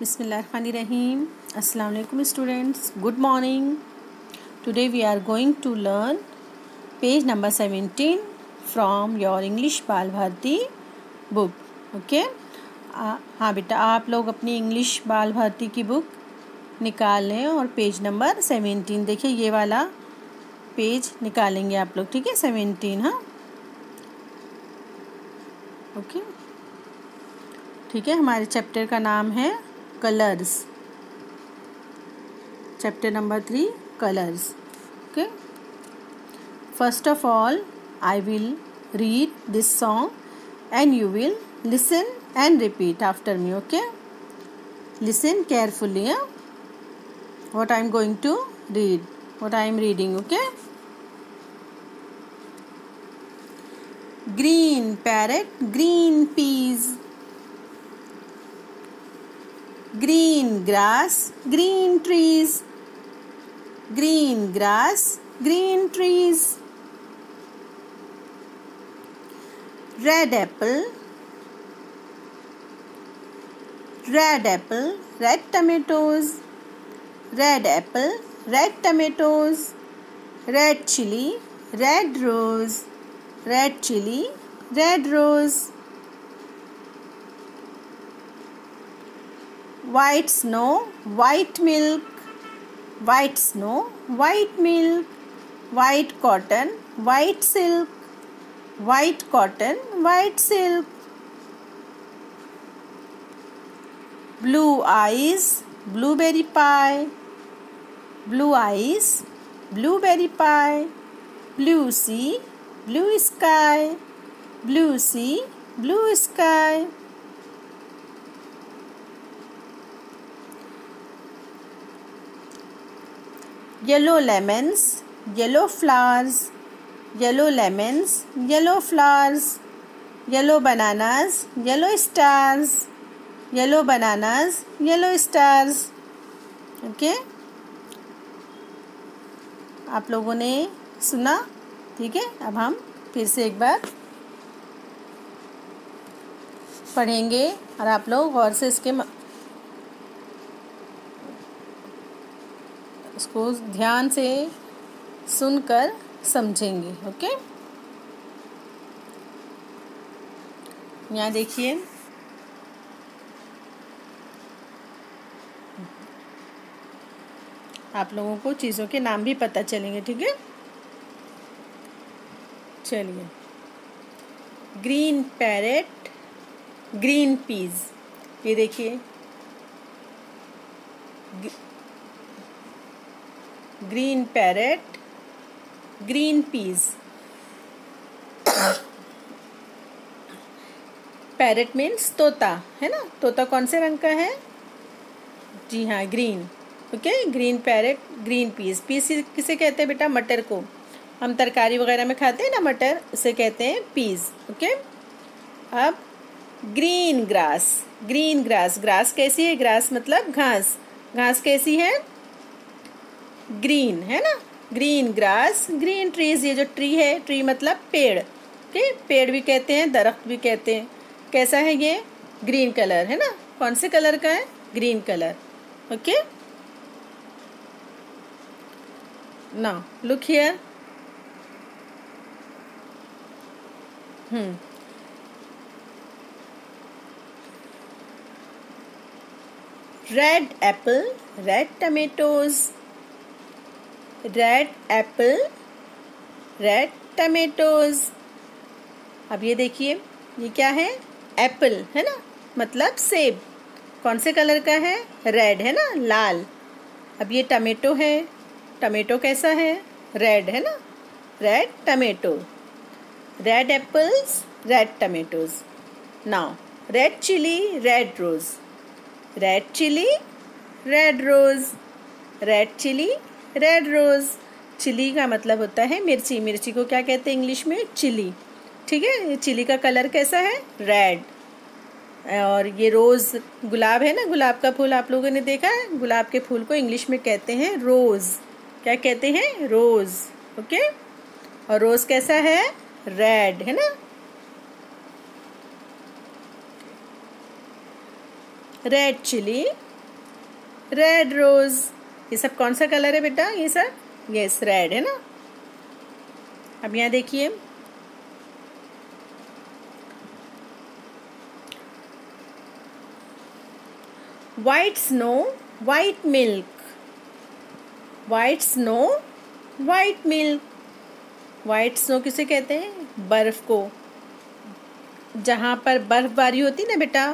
बिसमीम अलकुम students. Good morning. Today we are going to learn page number seventeen from your English Bal Bharati book okay हाँ बेटा, आप लोग अपनी English Bal Bharti की बुक निकाल लें और पेज नंबर सेवेंटीन देखिए ये वाला पेज निकालेंगे आप लोग, ठीक है? सेवेंटीन हाँ? ओके ठीक है, हमारे चैप्टर का नाम है colors. Chapter number 3 colors. Okay. First of all i will read this song and you will listen and repeat after me okay? Listen carefully what i am going to read what i am reading okay? Green parrot green peas green grass green trees. Green grass green trees. Red apple. Red apple red tomatoes. Red apple, red tomatoes, red chili, red rose, red chili, red rose. White snow, white milk, white snow, white milk, white cotton, white silk, white cotton, white silk. Blue eyes, blueberry pie, blue eyes, blueberry pie, blue sea, blue sky, blue sea, blue sky. Yellow lemons yellow flowers yellow lemons yellow flowers yellow bananas yellow stars yellow bananas yellow stars okay आप लोगों ने सुना? ठीक है? अब हम फिर से एक बार पढ़ेंगे और आप लोग गौर से इसके उसको ध्यान से सुनकर समझेंगे, ओके? यहाँ देखिए। आप लोगों को चीज़ों के नाम भी पता चलेंगे, ठीक है? चलिए। ग्रीन पैरेट, ग्रीन पीज ये देखिए। Green parrot green peas parrot means तोता, है ना? तोता कौन से रंग का है? जी हाँ green okay green parrot green peas peas किसे कहते हैं बेटा? मटर को. हम तरकारी वगैरह में खाते हैं ना मटर? उसे कहते हैं पीस ओके अब green grass green grass grass कैसी है? ग्रास मतलब घास. घास कैसी है? ग्रीन, है ना? ग्रीन ग्रास, ग्रीन ट्रीज ये जो ट्री है ट्री मतलब पेड़। ओके पेड़ भी कहते हैं, दरख्त भी कहते हैं। कैसा है ये? ग्रीन कलर, है ना? कौन से कलर का है? Green colour. ओके? ना here hmm red apple, red tomatoes red apple red tomatoes अब ये देखिए, ये क्या है? एप्पल है ना? मतलब सेब। कौन से कलर का है? रेड है ना? लाल। अब ये टमेटो है। टमेटो कैसा है? रेड है ना? Red tomato red apples red tomatoes now red chilli red rose red chilli red rose red chilli red rose chilli का मतलब होता है मिर्ची। मिर्ची को क्या कहते हैं इंग्लिश में? चिली ठीक है? चिली का कलर कैसा है? रेड और ये रोज़ गुलाब है ना? गुलाब का फूल आप लोगों ने देखा है? गुलाब के फूल को इंग्लिश में कहते हैं रोज़ क्या कहते हैं? रोज ओके और रोज कैसा है? रेड है ना? रेड चिली रेड रोज ये सब कौन सा कलर है बेटा? ये सब? यस रेड है ना? अब यहाँ देखिए। White snow white milk white snow white milk white snow किसे कहते हैं? बर्फ़ को। जहाँ पर बर्फ़बारी होती ना बेटा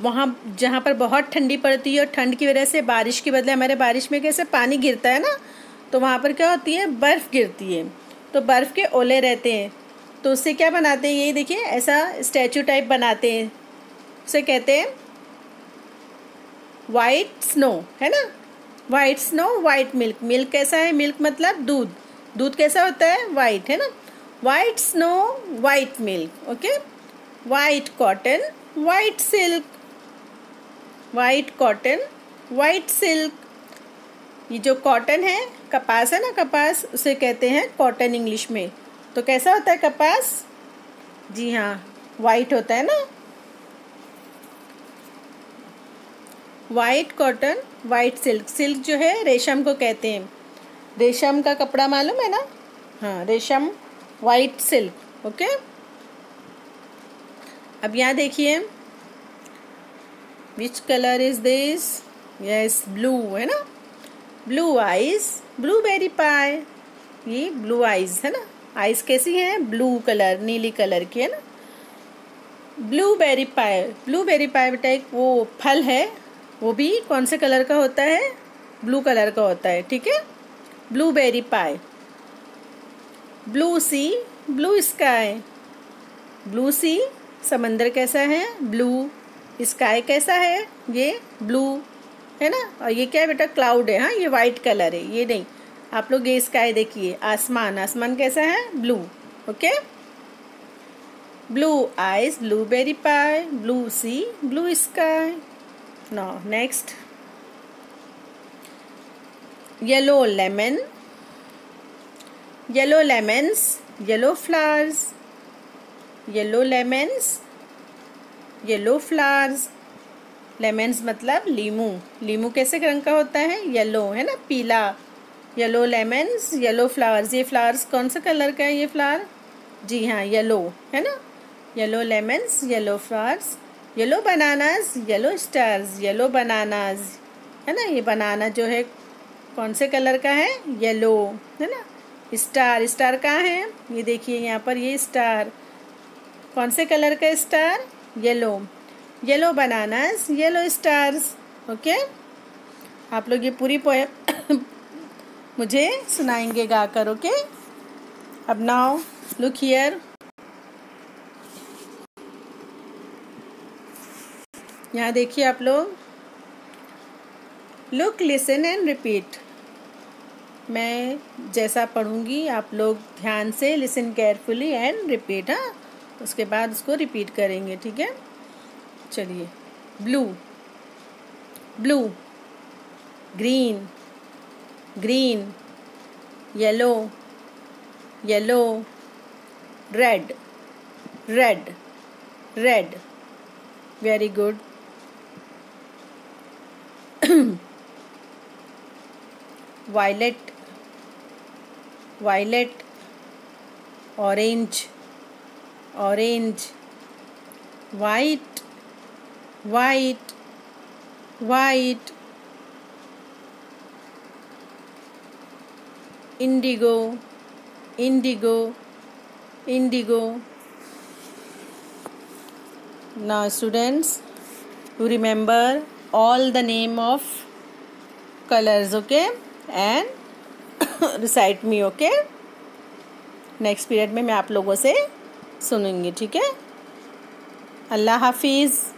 वहाँ जहाँ पर बहुत ठंडी पड़ती है और ठंड की वजह से बारिश के बदले हमारे बारिश में कैसे पानी गिरता है ना तो वहाँ पर क्या होती है? बर्फ़ गिरती है। तो बर्फ़ के ओले रहते हैं। तो उससे क्या बनाते हैं? यही देखिए, ऐसा स्टैचू टाइप बनाते हैं। उसे कहते हैं वाइट स्नो है ना? White snow white milk milk कैसा है? मिल्क मतलब दूध। दूध कैसा होता है? वाइट है ना? White snow white milk okay white cotton white silk white cotton white silk ये जो कॉटन है, कपास है ना, कपास, उसे कहते हैं कॉटन इंग्लिश में। तो कैसा होता है कपास? जी हाँ वाइट होता है ना? White cotton white silk silk जो है, रेशम को कहते हैं। रेशम का कपड़ा मालूम है ना? हाँ रेशम वाइट सिल्क ओके अब यहाँ देखिए। Which colour is this yes blue है ना? ब्लू आइज़ ब्लूबेरी पाए ये ब्लू आइज़ है ना? आइज़ कैसी है? ब्लू कलर नीली कलर की, है ना? ब्लूबेरी पाए ब्लूबेरी पाए बेटा एक वो फल है, वो भी कौन से कलर का होता है? ब्लू कलर का होता है, ठीक है? Blueberry pie blue sea blue sky blue sea समंदर कैसा है? ब्लू स्काई कैसा है? ये ब्लू, है ना? और ये क्या है बेटा? क्लाउड है हाँ? ये वाइट कलर है, ये नहीं। आप लोग ये स्काई देखिए, आसमान आसमान कैसा है? Blue, okay? Blue eyes blueberry pie, blue sea, blue sky. No next. Yellow lemon, yellow lemons, yellow flowers, yellow lemons yellow flowers, lemons मतलब लीमू। लीमू कैसे रंग का होता है? येलो, है ना? पीला। Yellow lemons, yellow flowers. ये फ्लावर्स कौन सा कलर का है ये फ्लावर? जी हाँ येलो, है ना? Yellow lemons, yellow flowers, yellow bananas, yellow stars, yellow bananas, है ना? ये बनाना जो है कौन से कलर का है? येलो, है ना? स्टार स्टार कहाँ है? ये देखिए यहाँ पर ये स्टार। कौन से कलर का star? Yellow yellow bananas yellow stars okay आप लोग ये पूरी पोएम मुझे सुनाएँगे गाकर ओके अब नाउ लुक हियर यहाँ देखिए आप लोग। लुक लिसन एंड रिपीट मैं जैसा पढ़ूँगी, आप लोग ध्यान से लिसन केयरफुली एंड रिपीट हाँ? उसके बाद उसको रिपीट करेंगे, ठीक है? चलिए blue blue green green yellow yellow red red red very good violet violet orange orange white white white indigo indigo indigo now students you remember all the name of colors okay and recite me okay next period में मैं आप लोगों से सुनूँगी ठीक है? अल्लाह हाफिज़।